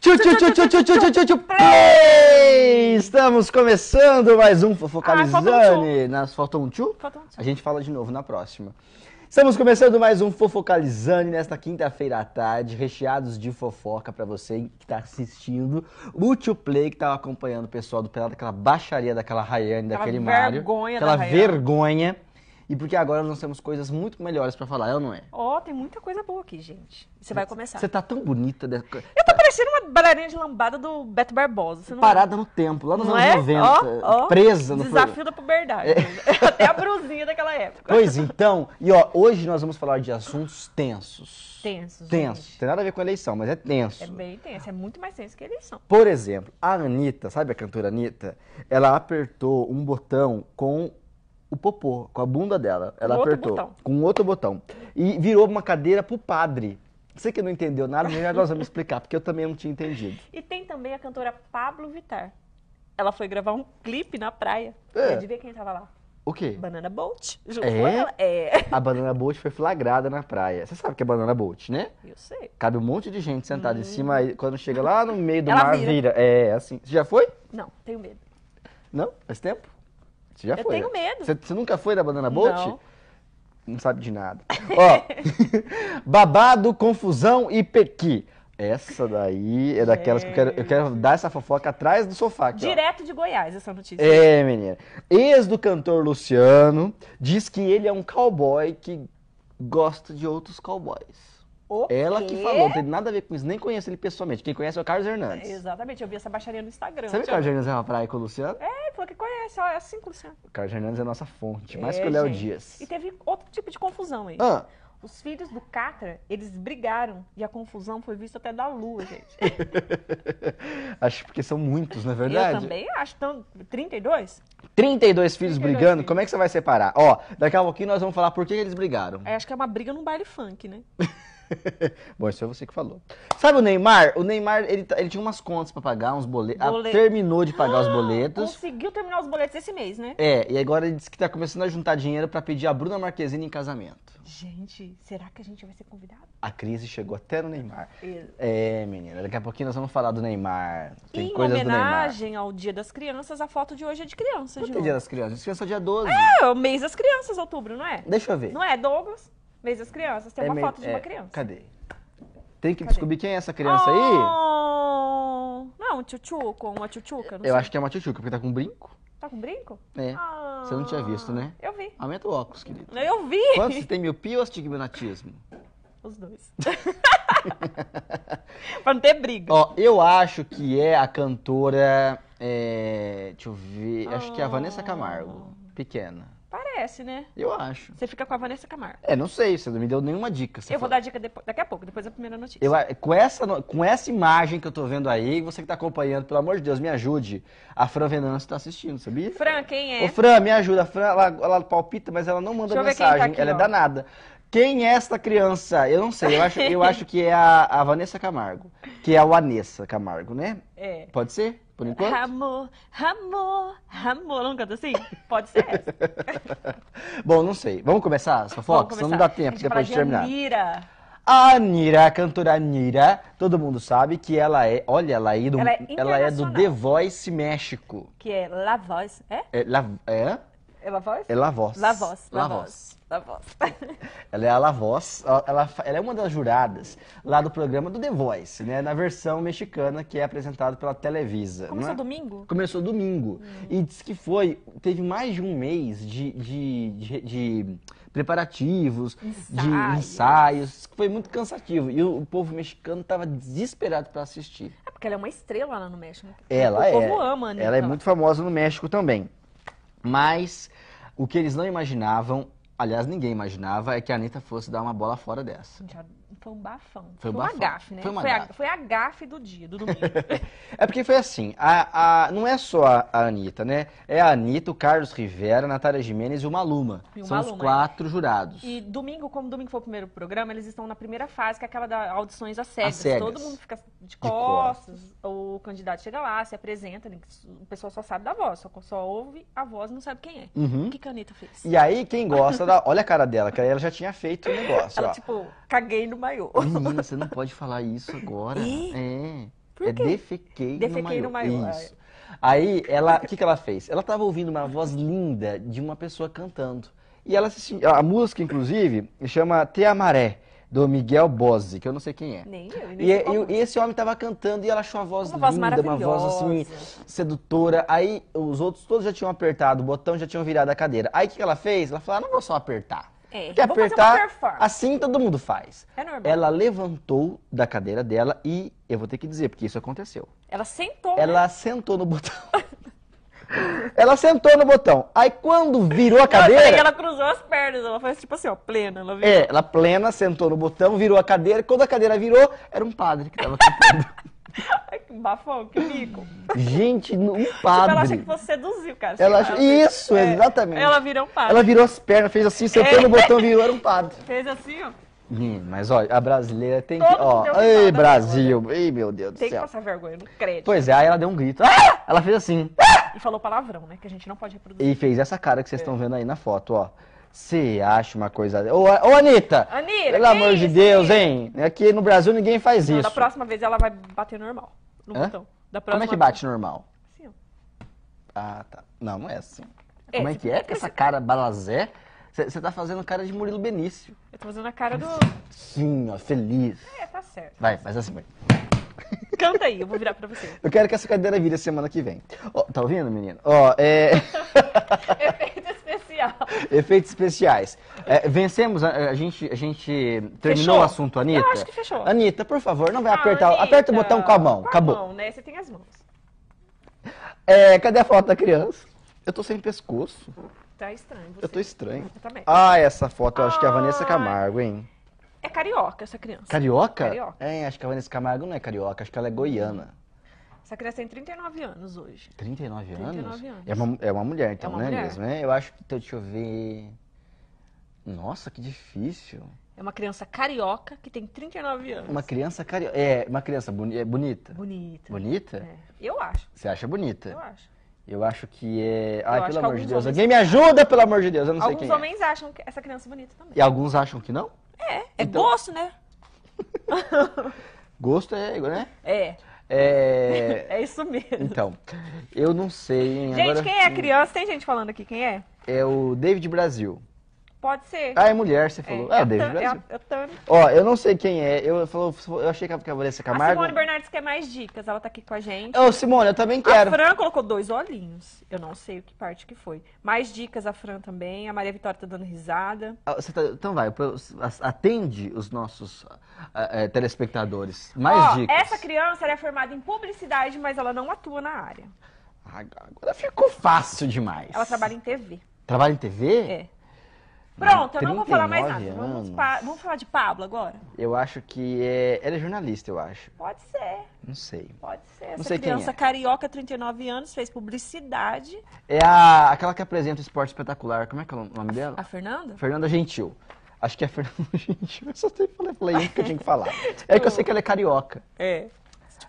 Tchu, tchu, tchu, tchu, tchu, tchu, tchu, tchu, play! Estamos começando mais um Ah, Fofocalizane. Nas faltou um tchu? Faltou um tchu. A gente fala de novo na próxima. Estamos começando mais um Fofocalizane nesta quinta-feira à tarde, recheados de fofoca pra você que tá assistindo. O tio Play que tava acompanhando o pessoal do Pelado, daquela baixaria daquela Rayane, Aquela daquele Mário. vergonha Aquela da Rayane. E porque agora nós temos coisas muito melhores pra falar, é ou não é? Ó, tem muita coisa boa aqui, gente. Você vai começar. Você tá tão bonita, de- Eu tô parecendo uma bailarina de lambada do Beto Barbosa. Parada no tempo, lá nos não anos é? 90, Ó, ó, presa no Desafio da puberdade. Até a brusinha daquela época. Pois então, e ó, hoje nós vamos falar de assuntos tensos. Tenso, Tenso. gente. Tem nada a ver com eleição, mas é tenso. É bem tenso. É muito mais tenso que eleição. Por exemplo, a Anitta, sabe a cantora Anitta? Ela apertou um botão com o popô, com a bunda dela. Ela outro apertou botão. com outro botão. E virou uma cadeira pro padre. Você que não entendeu nada, já nós vamos explicar, porque eu também não tinha entendido. E tem também a cantora Pablo Vittar. Ela foi gravar um clipe na praia. É. Adivinha quem tava lá? O quê? Banana Boat. Junto É? com ela. É. A Banana Boat foi flagrada na praia. Você sabe o que é Banana Boat, né? Eu sei. Cabe um monte de gente sentada em cima, aí quando chega lá no meio do Hum. Ela mar, vira. vira. É, assim. Você já foi? Não, tenho medo. Não? Faz tempo? Você já Eu foi? tenho né? medo. Você, você nunca foi na Banana Boat? Não. Não sabe de nada. Ó, babado, confusão e pequi. Essa daí é daquelas que eu quero, eu quero dar essa fofoca atrás do sofá aqui, ó. Direto de Goiás, essa notícia. É, menina. Ex do cantor Luciano diz que ele é um cowboy que gosta de outros cowboys. O Ela que falou, não tem nada a ver com isso, nem conheço ele pessoalmente. Quem conhece é o Carlos Hernandes. Exatamente, eu vi essa baixaria no Instagram. Sabe que o Carlos Hernandes é uma praia com o Luciano? É, falou que conhece, ó, é assim, Luciano. O Carlos Hernandes é a nossa fonte, mais É, que o Léo. Dias. E teve outro tipo de confusão aí. Ah, Os filhos do Catra, eles brigaram e a confusão foi vista até da lua, gente. acho porque são muitos, não é verdade? Eu também acho. Então, 32? 32 filhos 32 brigando, filhos. como é que você vai separar? Ó, daqui a pouquinho nós vamos falar por que eles brigaram. É, acho que é uma briga num baile funk, né? Bom, isso foi você que falou. Sabe o Neymar? O Neymar, ele, tá- ele tinha umas contas pra pagar, uns boletos. Ah, Boleto. terminou de pagar os boletos. Conseguiu terminar os boletos esse mês, né? É, e agora ele disse que tá começando a juntar dinheiro pra pedir a Bruna Marquezine em casamento. Gente, será que a gente vai ser convidado? A crise chegou até no Neymar. E- É, menina, daqui a pouquinho nós vamos falar do Neymar. Tem em coisas do Neymar. homenagem ao Dia das Crianças, a foto de hoje é de criança, Não dia das crianças, criança é dia 12. É, o mês das crianças, outubro, não é? Deixa eu ver. Não é, Douglas? Mês das crianças. Tem É uma meio- foto de é, uma criança. Cadê? Tem que Cadê? descobrir quem é essa criança aí. Oh, Não é um tchutchuco, uma tchutchuca? Não Eu sei. acho que é uma tchutchuca, porque tá com brinco. Tá com brinco? É. Ah, Você não tinha visto, né? Eu vi. Aumenta o óculos, querido. Eu vi. Quanto você tem miopia ou astigmatismo? Os dois. pra não ter briga. Ó, eu acho que é a cantora. é, deixa eu ver. Acho que é a Vanessa Ah. Camargo. Pequena. Parece, né? Eu acho. Você fica com a Vanessa Camargo. É, não sei, você não me deu nenhuma dica. Você Eu vou falou. dar dica depois, daqui a pouco, depois da primeira notícia. Eu, a- com, essa, com essa imagem que eu tô vendo aí, você que tá acompanhando, pelo amor de Deus, me ajude. A Fran Venâncio tá assistindo, sabia? Fran, quem é? Ô, Fran, me ajuda. A Fran, ela, ela palpita, mas ela não manda tá mensagem. aqui, ela é ó. danada. Quem é esta criança? Eu não sei. Eu acho, eu acho que é a, a Vanessa Camargo. Que é a Vanessa Camargo, né? É. Pode ser? Por enquanto? Amor, amor, amor. Não canta assim? Pode ser essa. Bom, não sei. Vamos começar Vamos fofocas? Senão não dá tempo A depois de terminar. Anira. A Anira, a cantora Anira, todo mundo sabe que ela é. Olha, ela é do, Ela é ela é do. The Voice México. Que é La Voz. É? É, La, é? É La Voz? É La Voz. La Voz. La La Voz. Voz. La Voz. Ela é a La Voz, ela, ela é uma das juradas lá do programa do The Voice, né? Na versão mexicana que é apresentado pela Televisa. não Começou é? domingo? Começou domingo. E disse que foi, teve mais de um mês de, de, de- de preparativos, de Ensaios. foi muito cansativo. E o, o povo mexicano estava desesperado para assistir. É porque ela é uma estrela lá no México. né? Ela o é. povo ama Anitta Ela é muito famosa no México também. Mas o que eles não imaginavam, aliás, ninguém imaginava, é que a Anitta fosse dar uma bola fora dessa. Já Foi um bafão. Foi Foi, um uma bafão. gafe, né? Foi uma a, gafe. foi a gafe do dia, do domingo. É porque foi assim, a, a- não é só a, a Anitta, né? É a Anitta, o Carlos Rivera, a Natália Jimenez e o Maluma. E o São os Maluma, é. quatro jurados. E domingo, como domingo foi o primeiro programa, eles estão na primeira fase, que é aquela da audições às cegas. cegas. Todo mundo fica de costas, o candidato chega lá, se apresenta, o pessoal só sabe da voz, só, só ouve a voz e não sabe quem é. Uhum. O que que a Anitta fez? E aí, quem gosta da. Olha a cara dela, que aí ela já tinha feito o negócio, Ela, ó. tipo, caguei no maiô. Menina, você não pode falar isso agora. É. Por é quê? defequei, Defequei no no maiô. maiô, Isso. Aí, ela, o que, que ela fez? Ela estava ouvindo uma voz linda de uma pessoa cantando. E ela se, a música, inclusive, chama Te Amaré, do Miguel Bozzi, que eu não sei quem é. Nem eu, nem E, qual e- esse homem tava cantando e ela achou a voz Uma voz linda, uma voz assim, sedutora. Aí os outros todos já tinham apertado o botão, já tinham virado a cadeira. Aí o que que ela fez? Ela falou: ah, não vou só apertar. É, uma apertar? Assim todo mundo faz. É normal. Ela levantou da cadeira dela e eu vou ter que dizer, porque isso aconteceu. Ela sentou. né? Ela sentou no botão. ela sentou no botão. Aí quando virou a cadeira. que ela cruzou as pernas, ela faz tipo assim, ó, plena. Ela virou. É, ela plena, sentou no botão, virou a cadeira. Quando a cadeira virou, era um padre que tava cantando. Bafão, que mico. Gente, um Tipo, ela acha padre. que você seduziu, cara. Ela acha... fez- Isso, é, exatamente. Ela virou um padre. Ela virou as pernas, fez assim, sentou no botão, virou, era um padre. Fez assim, ó. Menino, mas olha, a brasileira tem que. Ó, ei, Brasil, ei, meu Deus do Tem que céu. passar vergonha no crédito. Pois é, aí ela deu um grito. Ah! Ela fez assim. E falou palavrão, né? Que a gente não pode reproduzir. E fez essa cara que vocês estão vendo aí na foto, ó. Você acha uma coisa. Ô, ô Anitta! Anitta, Pelo amor de isso, Deus, hein? Aqui no Brasil ninguém faz Não, isso. da próxima vez ela vai bater normal. No Hã? botão. Da Como é próxima que bate normal? Assim, ó. Ah, tá. Não, não é assim. É, Como é você que é? Com essa cara balazé? Você tá fazendo cara de Murilo Benício. Eu tô fazendo a cara do. Sim, ó, feliz. É, tá certo. Vai, faz assim, vai. Canta aí, eu vou virar pra você. Eu quero que essa cadeira vire semana que vem. Ó, tá ouvindo, menino? Ó, é. Efeitos especiais. É, vencemos, a, a gente, a gente terminou Fechou? o assunto, Anitta? Eu acho que fechou. Anitta, por favor, não vai Ah, apertar. Anitta, Aperta o botão com a mão. Com Acabou. a mão, né? Você tem as mãos. É, cadê a foto da criança? Eu tô sem pescoço. Tá estranho. Você. Eu tô estranho. Eu também. Ah, essa foto eu acho que é a Vanessa. Camargo, hein? É carioca essa criança. Carioca? Carioca. É, acho que a Vanessa Camargo não é carioca, acho que ela é goiana. Essa criança tem 39 anos hoje. 39 anos? 39 anos. É uma, é uma mulher, então, É uma né mulher. mesmo? É, eu acho que, então, deixa eu ver... Nossa, que difícil. É uma criança carioca que tem 39 anos. Uma criança carioca. É, uma criança boni é bonita. Bonita. Bonita? É. Eu acho. Você acha bonita? Eu acho. Eu acho que é. Ai, acho pelo amor de alguns Deus. homens- Alguém me ajuda, pelo amor de Deus. Eu não sei Alguns quem homens acham que essa criança é bonita também. é. E alguns acham que não? É, é Então- gosto, né? Gosto é, né? É, É. é isso mesmo. Então, eu não sei, hein? gente, Agora, quem é a criança? Tem gente falando aqui quem é? É o David Brasil. Pode ser. Ah, é mulher, você falou. Ah, é o David a Tan- é Brasil. a- é a. Ó, eu não sei quem é. Eu, falou, eu achei que a a Vanessa A Camargo. Simone Bernardes quer mais dicas, ela tá aqui com a gente. Ô, Simone, eu também A quero. Fran colocou dois olhinhos. Eu não sei o que parte que foi. Mais dicas a Fran também. A Maria Vitória tá dando risada. Ah, você tá- então vai, atende os nossos ah, eh, telespectadores. Mais Ó, dicas. Essa criança é formada em publicidade, mas ela não atua na área. Agora ficou fácil demais. Ela trabalha em TV. Trabalha em TV? É. Pronto, eu não vou falar mais nada. 39 Vamos, pa- vamos falar de Pablo agora? Eu acho que é. Ela é jornalista, eu acho. Pode ser, Não sei. pode ser. Essa sei quem criança é. carioca, 39 anos, fez publicidade. É a, aquela que apresenta o esporte espetacular. Como é que é o nome dela? A Fernanda? Fernanda Gentil. Acho que é Fernanda Gentil. Eu só sei, falei, falei isso que eu tinha que falar. É que eu sei que ela é carioca. É.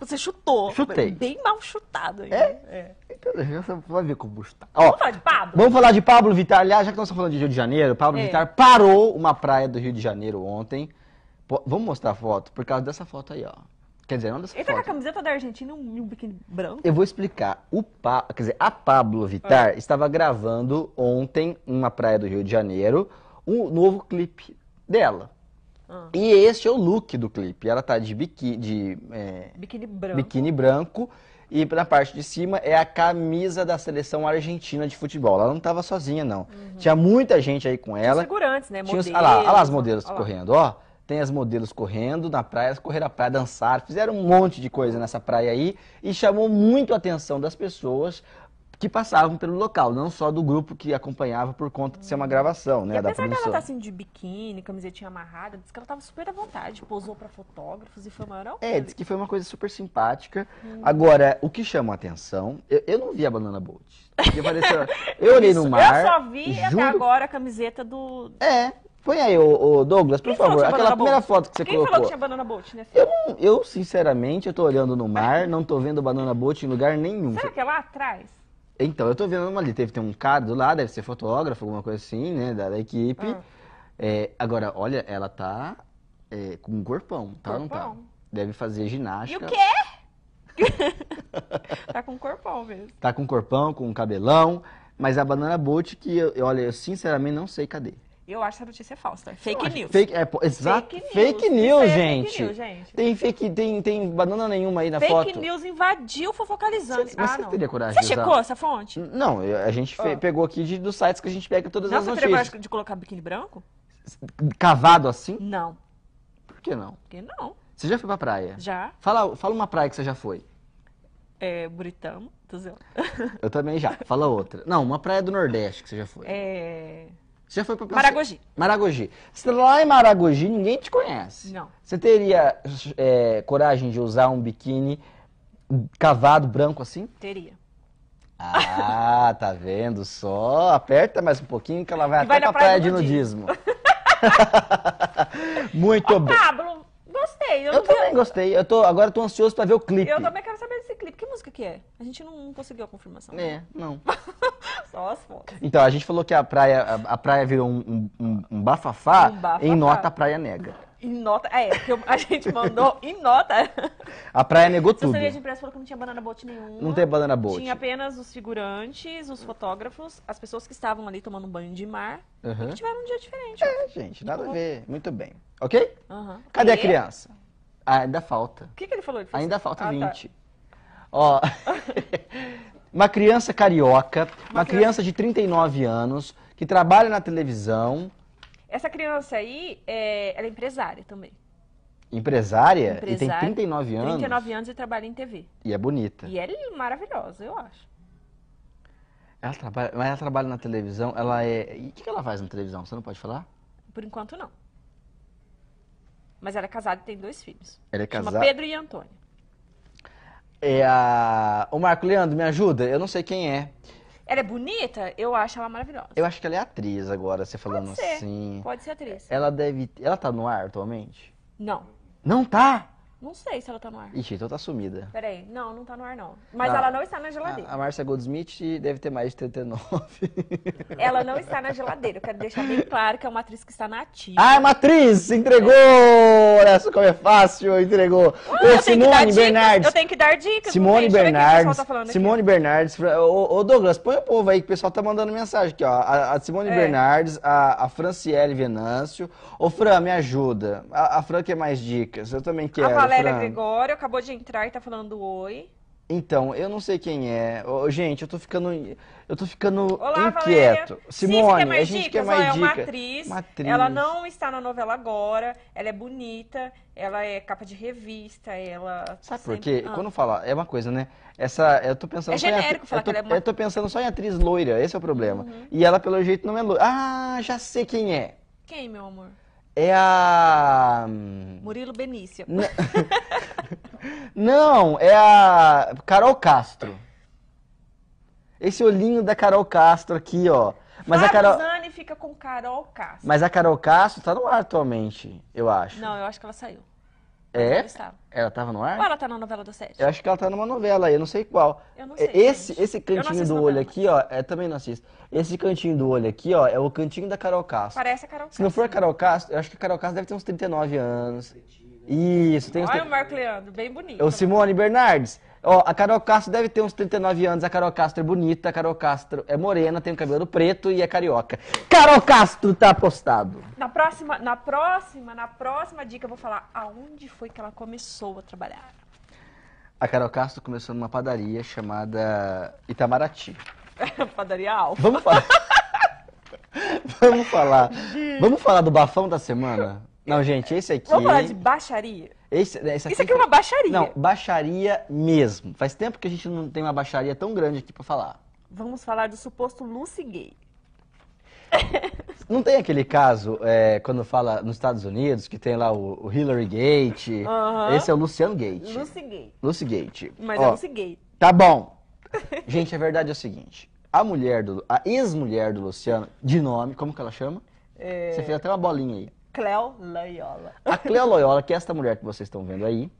Você chutou. Chutei. Bem mal chutado. ainda. É? é. Então, Você vai ver como está. Ó, Vamos falar de Pablo? Vamos falar de Pablo Vittar. Aliás, já que nós estamos falando de Rio de Janeiro, Pablo É. Vittar parou uma praia do Rio de Janeiro ontem. Pô, vamos mostrar a foto? Por causa dessa foto aí, ó. Quer dizer, não dessa Ele tá com a foto. camiseta da Argentina e um, um biquíni branco. Eu vou explicar. O pa... Quer dizer, a Pablo É. Vittar estava gravando ontem, numa praia do Rio de Janeiro, um novo clipe dela. Ah. E este é o look do clipe. Ela tá de biquíni, de é, Biquíni branco. biquíni branco. E na parte de cima é a camisa da seleção argentina de futebol. Ela não estava sozinha, não. Tinha muita gente aí com Os ela. figurantes, né? Tinha os, Modelos. olha lá, olha lá as modelos lá. correndo, ó. Tem as modelos correndo na praia, elas correram a praia, dançaram, fizeram um monte de coisa nessa praia aí e chamou muito a atenção das pessoas que passavam pelo local, não só do grupo que acompanhava por conta de ser uma gravação, E né, da apesar dela produção. estar assim de biquíni, camisetinha amarrada, disse que ela tava super à vontade, posou pra fotógrafos e foi maior É, diz que foi uma coisa super simpática. Agora, o que chama a atenção, eu, eu não vi a Banana Boat. Porque pareceu- eu olhei no mar. Eu só vi até juro- agora a camiseta do. É, põe aí, ô, ô, Douglas, por Quem favor, aquela primeira foto que você Quem colocou. falou que tinha banana boat, né? Eu, eu, sinceramente, eu tô olhando no mar, não tô vendo banana boat em lugar nenhum. Será que é lá atrás? Então, eu tô vendo uma ali, teve tem um cara do lado, deve ser fotógrafo, alguma coisa assim, né, da, da equipe. Ah. É, agora, olha, ela tá é, com um corpão, tá ou não tá? Corpão. Deve fazer E ginástica. o quê? tá com corpão mesmo. Tá com corpão, com cabelão, mas a Banana Boat que, eu, olha, eu sinceramente não sei cadê. Eu acho essa notícia falsa. Fake news. Fake, é, exato. Fake news, fake news, é gente. Fake news, gente. Tem fake, tem, tem banana nenhuma aí na fake foto. Fake news invadiu fofocalizando. Cê, mas ah, você não. teria coragem Você checou essa fonte? Não, a gente oh. pegou aqui de, dos sites que a gente pega todas não, as notícias. Não, você teria coragem de colocar biquíni branco? Cavado assim? Não. Por que não? Por que não? Você já foi pra praia? Já. Fala, fala uma praia que você já foi. É, Buritamo, tô dizendo. Eu também já. Fala outra. Não, uma praia do Nordeste que você já foi. É... Você já foi pra Maragogi. Maragogi. Você lá em Maragogi, ninguém te conhece. Não. Você teria é, coragem de usar um biquíni cavado branco assim? Teria. Ah, tá vendo só? Aperta mais um pouquinho que ela vai e até vai pra praia, praia de nudismo. Muito bem. Pablo, gostei. Eu, eu também gostei. Eu tô, agora tô ansioso pra ver o clipe. Eu também quero saber música que é? A gente não conseguiu a confirmação. É, não. Só as fotos. Então, a gente falou que a praia, a, a praia virou um, um, um, bafafá, um bafafá em nota a praia nega. Em nota, é, que a gente mandou em nota. A praia negou tudo. A assessoria de imprensa falou que não tinha banana boat nenhuma. Não tem banana boat. Tinha apenas os figurantes, os fotógrafos, as pessoas que estavam ali tomando um banho de mar uhum. e que tiveram um dia diferente. É, gente, nada a ver. Muito bem. Ok? Uhum. Cadê e? a criança? Ah, ainda falta. O que, que ele falou? Ele falou ainda assim? falta ah, 20. Tá. Ó, uma criança carioca, uma, uma criança... criança de 39 anos, que trabalha na televisão essa criança aí, é, ela é empresária também. Empresária? empresária? E tem 39 anos? 39 anos e trabalha em TV. E é bonita. E é maravilhosa, eu acho. Ela trabalha, mas ela trabalha na televisão, ela é... E o que ela faz na televisão? Você não pode falar? Por enquanto, não. Mas ela é casada e tem dois filhos. Ela é casada? Chama Pedro e Antônio. É a... O Marco Leandro, me ajuda? Eu não sei quem é. Ela é bonita? Eu acho ela maravilhosa. Eu acho que ela é atriz agora, você falando Pode ser. assim. Pode ser atriz. Ela deve. Ela tá no ar atualmente? Não. Não tá? Não sei se ela tá no ar. Ixi, então tá sumida. Peraí, não, não tá no ar não. Mas ah, ela não está na geladeira. A, a Márcia Goldsmith deve ter mais de 39. ela não está na geladeira. Eu quero deixar bem claro que é uma atriz que está na ativa. Ah, é uma atriz! Entregou! Olha só como é fácil, entregou. Ah, Ô, Simone Bernardes. Eu tenho que dar dicas. Simone Bernardes. Tá Simone Bernardes. Ô, ô, Douglas, põe o povo aí que o pessoal tá mandando mensagem aqui, ó. A, a Simone é. Bernardes, a, a Franciele Venâncio. Ô, Fran, me ajuda. A, a Fran quer mais dicas. Eu também quero. Valéria. Gregório acabou de entrar e tá falando oi. Então, eu não sei quem é. Ô, gente, eu tô ficando. Eu tô ficando Olá, inquieto. Valéria. Simone, Sim, a gente dicas? quer mais dicas. É uma atriz, uma atriz. Ela não está na novela agora. Ela é bonita. Ela é capa de revista. Ela. Sabe sempre... por quê? Ah. Quando fala. É uma coisa, né? Essa. Eu tô pensando é só genérico em. Falar eu, tô, que ela é uma... eu tô pensando só em atriz loira. Esse é o problema. Uhum. E ela, pelo jeito, não é loira. Ah, já sei quem é. Quem, meu amor? É a. Murilo Benício. Não, é a Carol Castro. Esse olhinho da Carol Castro aqui, ó. Mas a Carol fica com Carol Castro. Mas a Carol Castro tá no ar atualmente, eu acho. Não, eu acho que ela saiu. É? Ela, estava. tava no ar? Ou ela tá na novela da sete? Eu acho que ela tá numa novela aí, eu não sei qual. Eu não sei. Esse, esse cantinho do olho aqui, ó, é, também não assisto. Esse cantinho do olho aqui, ó, é o cantinho da Carol Castro. Parece a Carol Castro. Se não for a Carol Castro, eu acho que a Carol Castro deve ter uns 39 anos. Isso, tem uns. Olha o Marco Leandro, bem bonito. O Simone Bernardes. Ó, a Carol Castro deve ter uns 39 anos. A Carol Castro é bonita, a Carol Castro é morena, tem o cabelo preto e é carioca. Carol Castro tá apostado. Na próxima, na próxima, na próxima dica eu vou falar aonde foi que ela começou a trabalhar. A Carol Castro começou numa padaria chamada Itamaraty. padaria Alfa. Vamos falar. Vamos falar. Vamos falar do bafão da semana? Não, gente, esse aqui. Vamos falar de baixaria? Esse, esse aqui Isso aqui é uma baixaria. Não, baixaria mesmo. Faz tempo que a gente não tem uma baixaria tão grande aqui pra falar. Vamos falar do suposto Lucy Gay. Não tem aquele caso, é, quando fala nos Estados Unidos, que tem lá o, o Hillary Gate. Esse é o Luciano Gate. Lucy Gay. Lucy Gate. Mas Ó, é Lucy Gay. Tá bom. Gente, a verdade é o seguinte. A mulher do... A ex-mulher do Luciano, de nome, como que ela chama? É... Você fez até uma bolinha aí. Cleo Loyola. A Cleo Loyola, que é esta mulher que vocês estão vendo aí,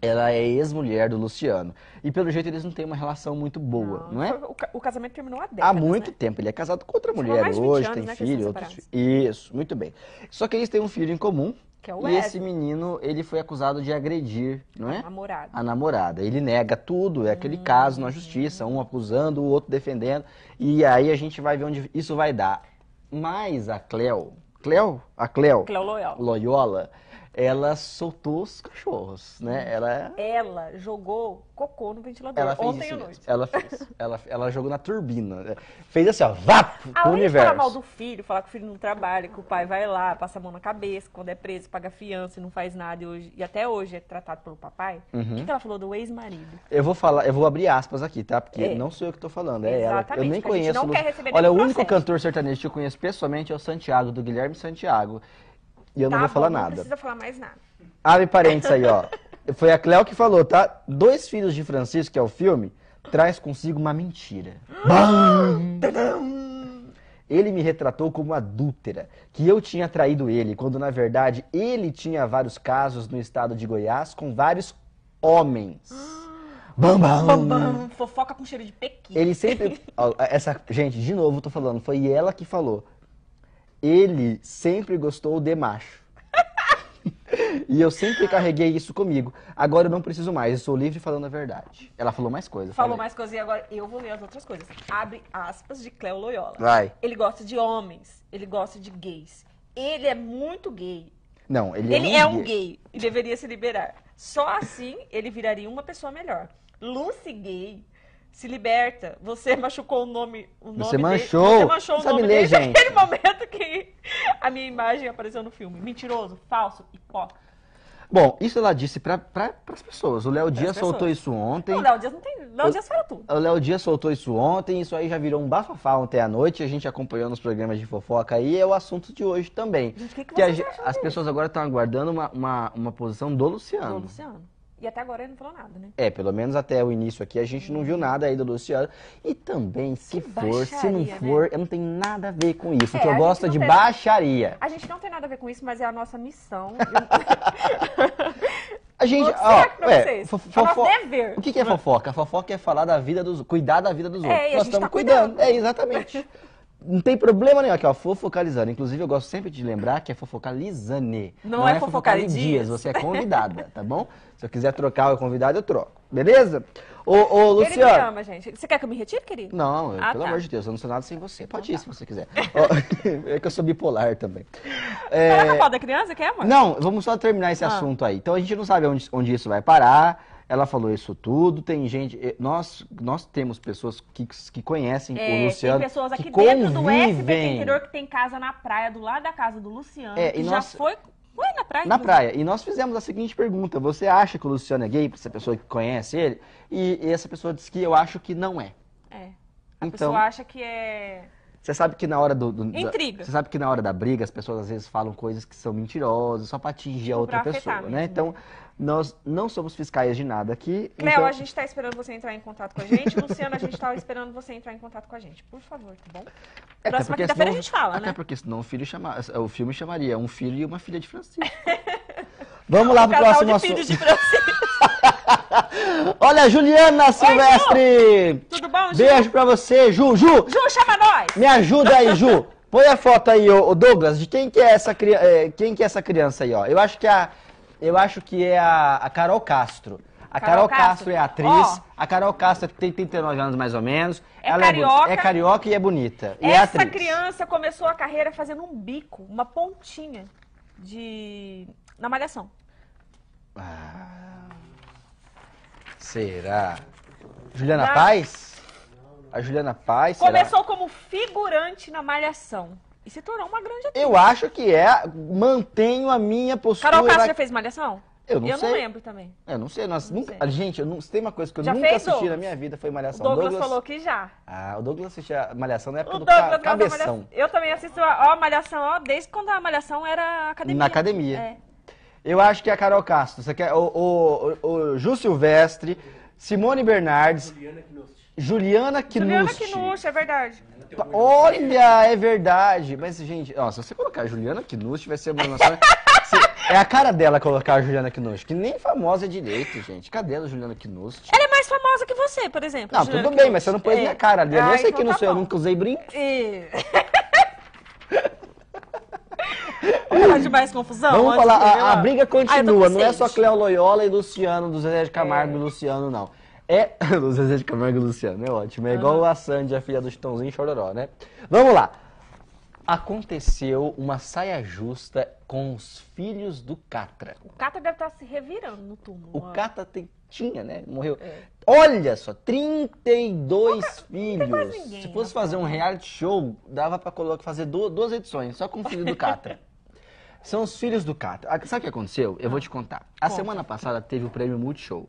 ela é ex-mulher do Luciano. E pelo jeito eles não têm uma relação muito boa, não, não é? O, o, casamento terminou há décadas, Há muito né? tempo. Ele é casado com outra mulher hoje, anos, tem né, filho, outros Isso, muito bem. Só que eles têm um filho em comum, Que é o E Wesley. esse menino, ele foi acusado de agredir, não é? Namorado. A namorada. Ele nega tudo, é aquele caso na justiça, um acusando, o outro defendendo. E aí a gente vai ver onde isso vai dar. Mas a Cleo, Cleo? A Cleo, Cleo Loyal. Loyola, ela soltou os cachorros, né? Ela, Ela jogou cocô no ventilador ela fez ontem isso à mesmo. noite. Ela fez. Ela, ela jogou na turbina. né? Fez assim, ó, vap, pro Além de falar universo. mal do filho, falar que o filho não trabalha, que o pai vai lá, passa a mão na cabeça, quando é preso, paga fiança e não faz nada, e, hoje, e até hoje é tratado pelo papai, o Uhum. que, que ela falou do ex-marido? Eu vou falar, eu vou abrir aspas aqui, tá? Porque É. não sou eu que tô falando, é ela. Eu nem a gente conheço. não quer receber Olha, o nenhum único processo. cantor sertanejo que eu conheço pessoalmente é o Santiago, do Guilherme Santiago. E eu não Tá vou falar bom, nada. Não precisa falar mais nada. Abre parênteses aí, ó. Foi a Cleo que falou, tá? Dois filhos de Francisco, que é o filme, traz consigo uma mentira. Ele me retratou como adúltera, que eu tinha traído ele, quando na verdade ele tinha vários casos no estado de Goiás com vários homens. Bam, bam. Bam, bam, fofoca com cheiro de pequi. Ele sempre. Essa, gente, de novo, tô falando, foi ela que falou. Ele sempre gostou de macho. e eu sempre carreguei isso comigo. Agora eu não preciso mais, eu sou livre falando a verdade. Ela falou mais coisas. Falou falei. mais coisas e agora eu vou ler as outras coisas. Abre aspas de Cleo Loyola. Vai. Ele gosta de homens, ele gosta de gays. Ele é muito gay. Não, ele, Ele é, é um um gay. gay e deveria se liberar. Só assim ele viraria uma pessoa melhor. Lucy Gay se liberta. Você machucou o nome. O nome Você dele- manchou. Você manchou o nome ler, dele naquele momento que a minha imagem apareceu no filme. Mentiroso, falso, hipócrita. Bom, isso ela disse pra, pras pessoas. O Léo Dias soltou isso ontem. Não, Léo Dias não tem. Léo Dias fala tudo. O Léo Dias soltou isso ontem, isso aí já virou um bafafá ontem à noite, a gente acompanhou nos programas de fofoca aí, é o assunto de hoje também. Gente, o que que Que a as pessoas agora estão aguardando uma, uma, uma posição do Luciano. Do Luciano. E até agora ele não falou nada, né? É, pelo menos até o início aqui a gente não viu nada aí do Luciano. E também, se Que for, se não baixaria, for, eu não tenho nada a ver com isso. É, o que eu a gosto é de tem- baixaria. A gente não tem nada a ver com isso, mas é a nossa missão. A gente, ó, é, É o fofo-. O que, que é fofoca? Fofoca é falar da vida dos, cuidar da vida dos É, outros. a Nós gente estamos tá cuidando. cuidando. É, exatamente. Não tem problema nenhum aqui, ó, fofocalizando. Inclusive, eu gosto sempre de lembrar que é fofocalizane. Não é fofocalidias. Você é convidada, tá bom? Se eu quiser trocar o convidado, eu troco. Beleza? Ô, ô Ele me Luciano. ama, gente. Você quer que eu me retire, querido? Não, Ah, pelo tá. amor de Deus, eu não sou nada sem você. Pode ir tá. se você quiser. É que eu sou bipolar também. Que É, a pau da criança quer, amor? não, vamos só terminar esse Ah. assunto aí. Então a gente não sabe onde, onde isso vai parar. Ela falou isso tudo. Tem gente. eh, Nós, nós temos pessoas que, que conhecem É, o Luciano. tem pessoas aqui que dentro do SBT convivem interior que tem casa na praia, do lado da casa do Luciano. É, que já nós- foi. Foi na praia? Na praia. E nós fizemos a seguinte pergunta: Você acha que o Luciano é gay? Essa pessoa que conhece ele? E, e essa pessoa disse que eu acho que não é. É. A Então- pessoa acha que é. Você sabe que na hora do. do- Intriga. você sabe que na hora da briga as pessoas às vezes falam coisas que são mentirosas só pra atingir a outra pessoa, né? mesmo, Então, nós não somos fiscais de nada aqui. Cleo, então... a gente tá esperando você entrar em contato com a gente. Luciano, a gente tá esperando você entrar em contato com a gente. Por favor, tá bom? É, até Próxima quinta-feira a gente fala, Até né? porque senão o, filho chama... o filme chamaria um filho e uma filha de Francisco. Vamos lá Um pro casal próximo de assunto. Olha, a Juliana Silvestre! Tudo bom, Ju? Beijo pra você, Ju. Ju, Ju, chama nós! me ajuda aí, Ju. Põe a foto aí, ô, ô Douglas, de quem que é essa criança, quem que é essa criança aí, ó. Eu acho que é a, eu acho que é a, a Carol Castro. A Carol, Carol Castro, Castro. é atriz. Ó. A Carol Castro tem 39 anos mais ou menos. É Ela carioca. É, é carioca e é bonita. E é Essa atriz. criança começou a carreira fazendo um bico, uma pontinha de. na malhação. Ah, será? Juliana Na- Paz? A Juliana Paz, será? Começou como figurante na malhação. E se tornou uma grande atriz. Eu acho que é. Mantenho a minha postura. Carol Castro já fez malhação? Eu não eu sei. não lembro também. Eu não sei, nós Não nunca. sei. Gente, eu não, tem uma coisa que eu Já nunca assisti na Douglas? minha vida foi O Malhação. Douglas, falou que já. Ah, o Douglas assistia Malhação na época O do Douglas ca- cabeção. malhação. Eu também assisto a, ó, a malhação, ó, desde quando a malhação era academia. Na academia. É. Eu acho que é a Carol Castro. Você quer o, o, o, o Ju Silvestre, Simone Bernardes, Juliana Juliana Knust. Knush, é verdade. Olha, é verdade. Mas, gente, ó, se você colocar a Juliana Knust, vai ser uma noção. É a cara dela colocar a Juliana Knust, que nem famosa é direito, gente. Cadê a Juliana Knust? Ela é mais famosa que você, por exemplo. Não, Juliana tudo bem, mas você não pôs É. minha cara ali. Ah, eu sei então que não tá sou eu, nunca usei brinco. E... Falar de mais confusão? Vamos antes falar, a, a briga Ah, continua, com não é só Cleo Loyola e Luciano, do Zezé de Camargo É. e Luciano, não. É. do Zezé de Camargo e Luciano, é ótimo. É igual a Sandy, a filha do Chitãozinho e Chororó, né? Vamos lá. Aconteceu uma saia justa com os filhos do Catra. O Cata deve estar se revirando no túmulo. O ó. Catra tem, tinha, né? Morreu. É. Olha só, 32 filhos. quase ninguém Se fosse fazer um reality show, dava pra colocar, fazer du- duas edições, só com o filho do Catra. São os filhos do Catra. Ah, Sabe o que aconteceu? Eu vou te contar. A Conta. semana passada teve o prêmio Multishow.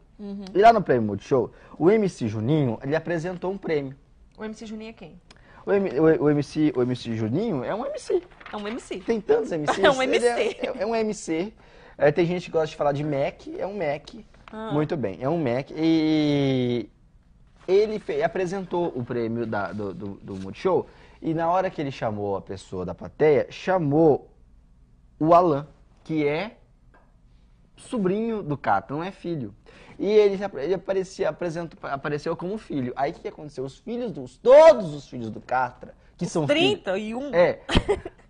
E lá no prêmio Multishow, o MC Juninho, ele apresentou um prêmio. O MC Juninho é quem? O, M- o- o MC, o MC Juninho é um MC. É um MC. Tem tantos MCs. É um MC. É, é- é um MC. É, tem gente que gosta de falar de Mac, é um Mac. Ah. Muito bem, é um Mac. E ele fe- apresentou o prêmio da- do, do, do Multishow. E na hora que ele chamou a pessoa da plateia, chamou o Alan, que é sobrinho do Catra, não é filho. E ele, ele aparecia, apresentou, apareceu como filho. Aí o que, aconteceu? Os filhos dos. Todos os filhos do Catra, que são filhos. 31? É.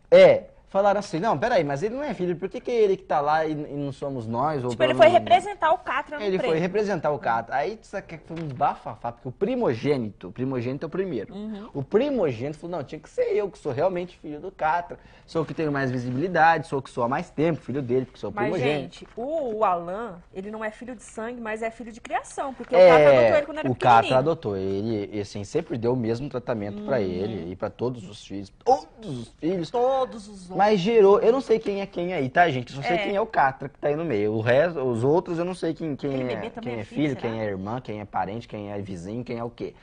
É. Falaram assim, não, peraí, mas ele não é filho, por que, que é ele que tá lá e, e não somos nós? Ou Tipo, ele foi menos- representar o Catra no Ele foi prêmio. representar o Catra. Aí isso aqui foi um bafafá, porque o primogênito, o primogênito é o primeiro. Uhum. O primogênito falou, não, tinha que ser eu, que sou realmente filho do Catra. Sou o que tenho mais visibilidade, sou o que sou há mais tempo, filho dele, porque sou o Mas, primogênito. gente, o, o Alan, ele não é filho de sangue, mas é filho de criação. Porque o Catra adotou ele quando era É, o Catra pequenininho. adotou ele e assim, sempre deu o mesmo tratamento pra Uhum. ele e pra todos os filhos. Todos os filhos. Todos os outros. Mas gerou, eu não sei quem é quem aí, tá, gente? Só sei É. quem é o Catra que tá aí no meio. O resto, os outros eu não sei quem, quem, Aquele é, quem é é filho, quem é irmã, quem é parente, quem é vizinho, quem é o quê.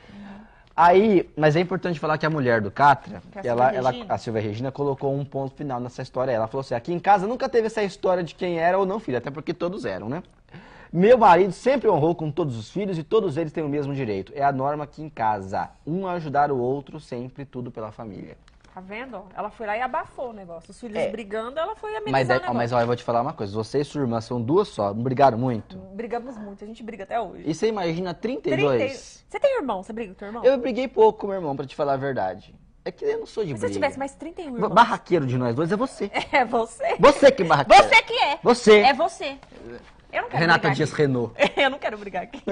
Aí, mas é importante falar que a mulher do Catra, é a ela, a Silvia Regina colocou um ponto final nessa história. Ela falou assim: aqui em casa nunca teve essa história de quem era ou não filho, até porque todos eram, né? Meu marido sempre honrou com todos os filhos e todos eles têm o mesmo direito. É a norma aqui em casa. Um ajudar o outro, sempre tudo pela família. Tá vendo? Ela foi lá e abafou o negócio. Os filhos É. brigando, ela foi amenizar Mas, o é, negócio. mas eu vou te falar uma coisa: você e sua irmã são duas só, não brigaram muito? Brigamos muito, a gente briga até hoje. E você imagina 30 32? Você tem irmão? Você briga com teu irmão? Eu briguei pouco com meu irmão, pra te falar a verdade. É que eu não sou de Se você briga. tivesse mais 31 Ba- irmãos. Barraqueiro de nós dois é você. É você. Você que é barraqueiro. Você que é. Você. É você. Eu não quero Renata Dias aqui. Renault. Eu não quero brigar aqui.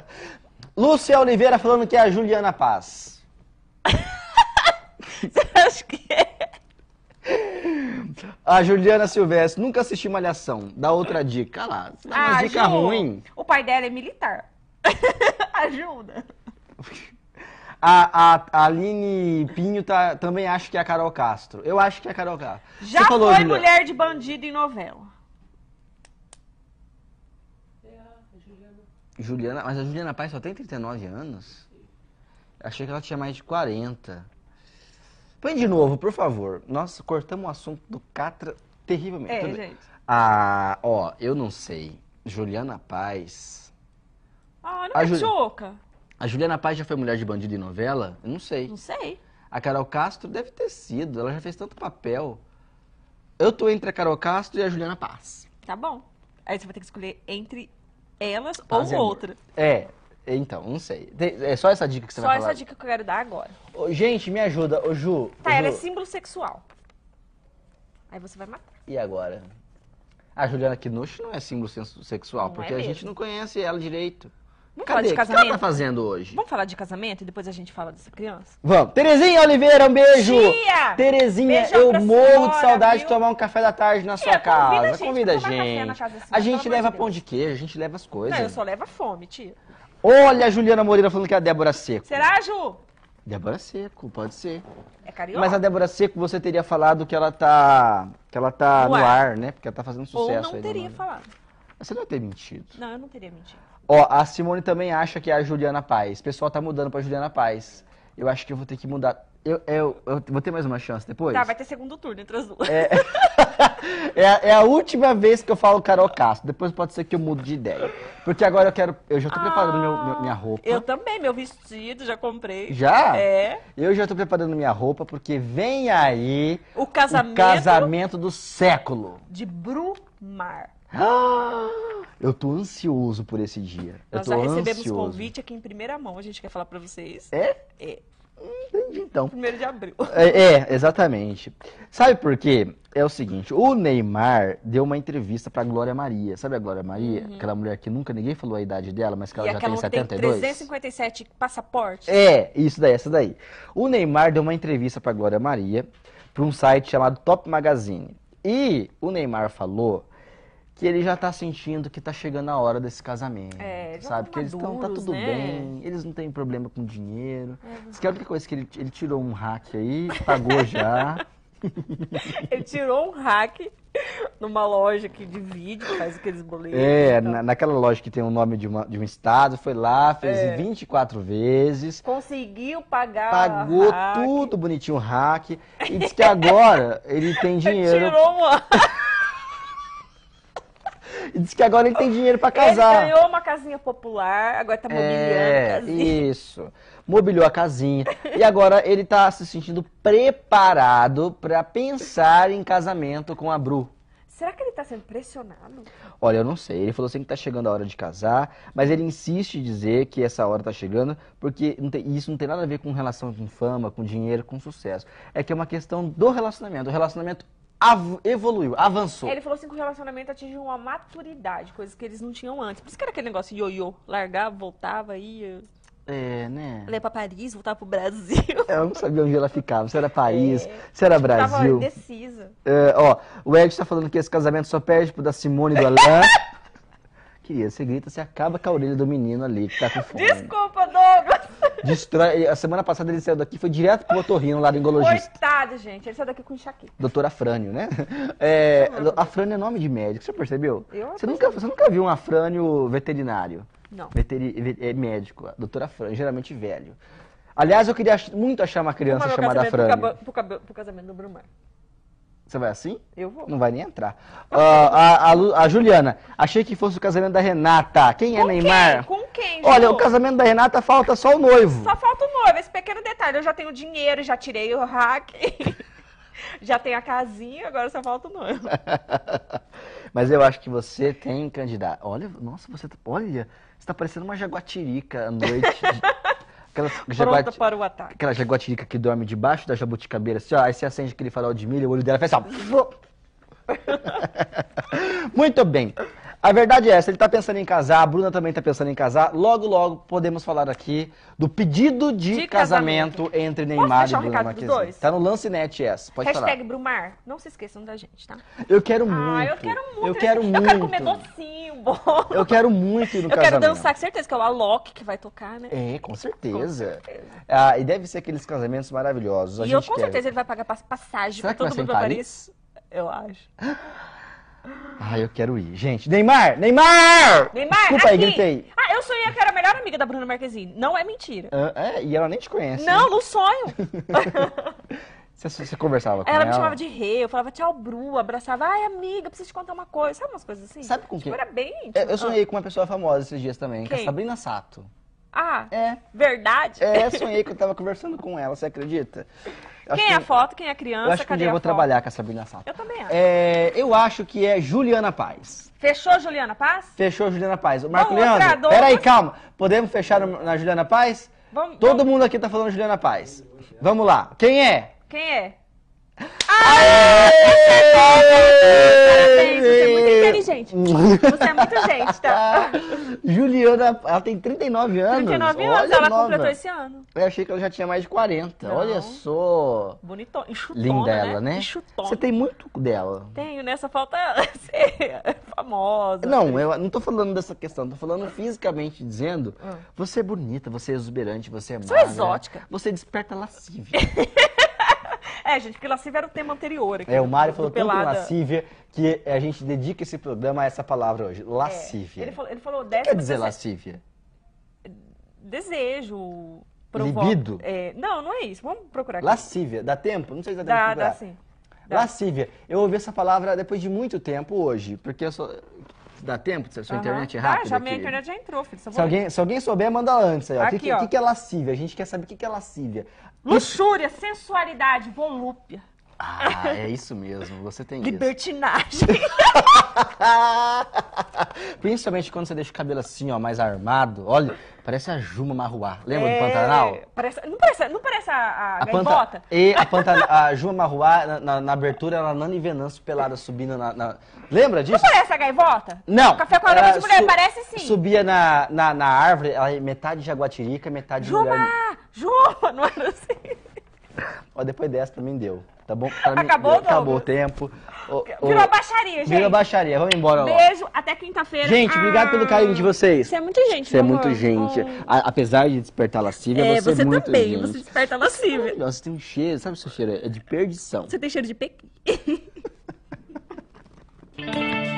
Lúcia Oliveira falando que é a Juliana Paz. Você acha que é? A Juliana Silvestre, nunca assisti Malhação. Dá outra dica. Olha lá, você dá uma dica Ju, ruim. O pai dela é militar. Ajuda. A, a, a Aline Pinho tá, também acha que é a Carol Castro. Eu acho que é a Carol Castro. Já falou, foi Juliana. mulher de bandido em novela. Juliana, mas a Juliana Paz só tem 39 anos? Achei que ela tinha mais de 40. Põe de novo, por favor. Nossa, cortamos o assunto do Catra terrivelmente. É, Tudo bem. gente. Ah, ó, eu não sei. Juliana Paz. Ah, não A é Ju- choca. A Juliana Paz já foi mulher de bandido em novela? Eu não sei. Não sei. A Carol Castro deve ter sido. Ela já fez tanto papel. Eu tô entre a Carol Castro e a Juliana Paz. Tá bom. Aí você vai ter que escolher entre elas Paz ou outra. É, então, não sei. É só essa dica que você Só vai essa falar? dica que eu quero dar agora. Ô, gente, me ajuda. Ô, Ju. Tá, ô, ela é símbolo sexual. Aí você vai matar. E agora? A Juliana Knush não é símbolo sexual, Não porque é a gente não conhece ela direito. Vamos falar Cadê? de O que ela casamento? tá fazendo hoje? Vamos falar de casamento e depois a gente fala dessa criança? Vamos. Terezinha Oliveira, um beijo! Tia! Terezinha, Beijão eu morro de senhora, saudade viu? de tomar um café da tarde na sua Tia, convida a casa. gente Convida a gente. casa A gente leva de pão de queijo, a gente leva as coisas. Não, eu só levo a fome, tia. Olha a Juliana Moreira falando que é a Débora Seco. Será, Ju? Débora Seco, pode ser. É carioca? Mas a Débora Seco, você teria falado que ela tá. que ela tá No no, ar. ar. né? Porque ela tá fazendo Ou sucesso não aí. teria falado. Você não vai ter mentido. Não, eu não teria mentido. Ó, a Simone também acha que é a Juliana Paz. O pessoal tá mudando pra Juliana Paz. Eu acho que eu vou ter que mudar. Eu, eu, eu vou ter mais uma chance depois? Tá, vai ter segundo turno entre as duas. É, é, a- é a última vez que eu falo Carol Castro. Depois pode ser que eu mude de ideia. Porque agora eu quero. Eu já tô preparando meu- meu- minha roupa. Ah, Eu também, meu vestido, já comprei. Já? É. Eu já tô preparando minha roupa porque vem aí O casamento, o casamento do século. de Brumar. Ah, eu tô ansioso por esse dia. Nós eu já tô recebemos ansioso. convite aqui em primeira mão, a gente quer falar pra vocês. É? É. Entendi, então. Primeiro de abril. É, é, exatamente. Sabe por quê? É o seguinte, o Neymar deu uma entrevista pra Glória Maria. Sabe a Glória Maria? Aquela mulher que nunca ninguém falou a idade dela, mas que ela Uhum. e já tem não tem 72. 357 passaportes. É, isso daí, essa daí. O Neymar deu uma entrevista pra Glória Maria para um site chamado Top Magazine. E o Neymar falou que ele já tá sentindo que tá chegando a hora desse casamento. É, já sabe? Que eles estão, tá tudo né? bem, eles não têm problema com dinheiro. Diz que a única coisa que ele, ele tirou um hack aí, pagou já. Ele tirou um hack numa loja que divide, faz aqueles boletos. É, na- naquela loja que tem o nome de, uma- de um estado, foi lá, fez É. 24 vezes. Conseguiu pagar. Pagou hack, tudo bonitinho o hack e diz que agora ele tem Ele dinheiro. tirou uma. E diz que agora ele tem dinheiro pra Ele casar. ganhou uma casinha popular, agora tá mobiliando a É, casinha. isso. Mobiliou a casinha. E agora ele tá se sentindo preparado pra pensar em casamento com a Bru. Será que ele tá sendo pressionado? Olha, eu não sei. Ele falou assim que tá chegando a hora de casar, mas ele insiste em dizer que essa hora tá chegando, porque não tem- isso não tem nada a ver com relação com fama, com dinheiro, com sucesso. É que é uma questão do relacionamento. O relacionamento av- evoluiu, avançou. Ele falou assim que o relacionamento atingiu uma maturidade, coisas que eles não tinham antes. Por isso que era aquele negócio ioiô, largava, voltava, ia, É, né? ia pra Paris, voltava pro Brasil. Eu não sabia onde ela ficava. Se era Paris, se era Tava Brasil. indecisa. É, ó, o Ed tá falando que esse casamento só perde pro da Simone e do Alain. Queria, você grita, você acaba com a orelha do menino ali que tá com fome. Desculpa, Douglas. Destrói. A semana passada ele saiu daqui, foi direto pro otorrino lá do engologista. Coitado, gente. Ele saiu daqui com enxaqueca. Doutora Afrânio, né? É, Afrânio é nome de médico, você percebeu? Eu Você nunca, você nunca viu um Afrânio veterinário? Não. Veteri, ve- é médico, doutor Afrânio, geralmente velho. Aliás, eu queria muito achar uma criança chamada casamento pro, pro pro casamento do Brumar. Você vai assim? Eu vou. Não vai nem entrar. Ah, a, a Lu- a Juliana, achei que fosse o casamento da Renata. Quem é Com Neymar? quem? Com quem, Olha, Ju? o casamento da Renata falta só o noivo. Só falta o noivo, esse pequeno detalhe. Eu já tenho dinheiro, já tirei o hack. já tenho a casinha, agora só falta o noivo. Mas eu acho que você tem candidato. Olha, nossa, você tá, olha, você tá parecendo uma jaguatirica à noite. Aquela, Pronta para o ataque. aquela jaguatirica que dorme debaixo da jabuticabeira, assim, ó, aí você acende aquele farol de milho, o olho dela faz assim, ó. Muito bem. A verdade é essa, ele tá pensando em casar, a Bruna também tá pensando em casar. Logo, logo podemos falar aqui do pedido de, De casamento, casamento. entre Neymar e deixar o Bruna dos Marquezine. dois? Tá no lance net essa, pode Hashtag falar. Brumar, não se esqueçam da gente, tá? Eu quero muito. Ah, eu quero muito. Eu quero Eu muito. quero comer docinho, bom. Eu quero muito ir no Eu quero casamento. dançar, com certeza, que é o Alok que vai tocar, né? É, com certeza. Com certeza. Ah, e deve ser aqueles casamentos maravilhosos. A e eu com quer. certeza ele vai pagar pas- passagem Será pra todo mundo pra Paris? Paris. Eu acho. Ah, eu quero ir. Gente, Neymar! Neymar! Neymar, Desculpa aí, gritei. Ah, eu sonhei que era a melhor amiga da Bruna Marquezine. Não é mentira. Ah, é, e ela nem te conhece. Não, no sonho. Você, você conversava com ela ela? me chamava de rei, eu falava tchau, Bru, abraçava, ai, amiga, preciso te contar uma coisa. Sabe umas coisas assim? Sabe com tipo, quem? era bem É, íntimo. Eu sonhei com uma pessoa famosa esses dias também, com a Quem? Sabrina Sato. Ah, É. verdade? É, sonhei que eu tava conversando com ela, você acredita? Acho Quem é a foto, quem é a criança, Eu acho que um cadê dia eu vou foto? trabalhar com a Sabrina Sato. Eu também acho. É, eu acho que é Juliana Paz. Fechou, Juliana Paz? Fechou Juliana Paz. O Marco mostrar, Leandro, peraí, calma. Podemos fechar na Juliana Paz? Vamos, Todo vamos- mundo aqui tá falando Juliana Paz. Vamos lá. Quem é? Quem é? Parabéns, você é inteligente. Você é muito gente, tá? Juliana, ela tem 39 anos. 39 anos, Olha, ela nova. completou esse ano. Eu achei que ela já tinha mais de 40. Não. Olha só. Bonitona, enxutona, Linda né? ela, né? Enxutona. Você tem muito dela. Tenho, nessa falta ser famosa. Não, eu não tô falando dessa questão, tô falando fisicamente dizendo, Ah. você é bonita, você é exuberante, você é Sou magra. exótica. Você desperta lascívia. É, gente, porque lascívia era o tema anterior aqui. É, o Mário falou tanto Pelada. lascívia que a gente dedica esse programa a essa palavra hoje, lascívia. É, Ele falou, ele falou O que quer dizer lascívia? Desejo. Libido? É, não, não é isso. Vamos procurar aqui. Lascívia, dá tempo? Não sei se dá tempo Dá, de dá sim. Dá. Lascívia. Eu ouvi essa palavra depois de muito tempo hoje, porque eu sou... Dá tempo? Se a sua Aham. internet é rápida já minha aqui? internet já entrou, filho. Se alguém, se alguém souber, manda antes aí. ó. O que, Aqui, que, ó. que que é lascívia? A gente quer saber o que que é lascívia. Luxúria, sensualidade, volúpia. Ah, é isso mesmo, você tem isso. Libertinagem. Principalmente quando você deixa o cabelo assim, ó, mais armado. Olha, parece a Juma Marruá. Lembra É, do Pantanal? Parece, não, parece, não parece a, a, A, gaivota? e a, Panta- a Juma Marruá, na, na- na abertura, ela Nani Venâncio pelada subindo na, na- Lembra disso? Não parece a gaivota? Não. Café com ela de mulher, parece sim. Subia na, na, na árvore, ela é metade jaguatirica, metade mulher. Juma! Juma! Não era assim. Ó, depois dessa também deu. Tá bom? Tá acabou, acabou o tempo. O, Virou o, baixaria, gente. Virou baixaria. Vamos embora Beijo, logo. Beijo, até quinta-feira. Gente, ah, obrigado pelo ah. carinho de vocês. Você é muito gente, Você é muito gente. Oh. Apesar de despertar lascívia, é, você, é você é muito também, gente. você desperta é lascívia. Nossa, você tem um cheiro, sabe o seu cheiro? É de perdição. Você tem cheiro de pequi.